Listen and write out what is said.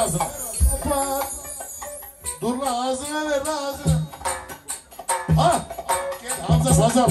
ağzına. Kapat. Dur lan ağzına ver lan ağzına. Ha. Gel Hamza Fazal.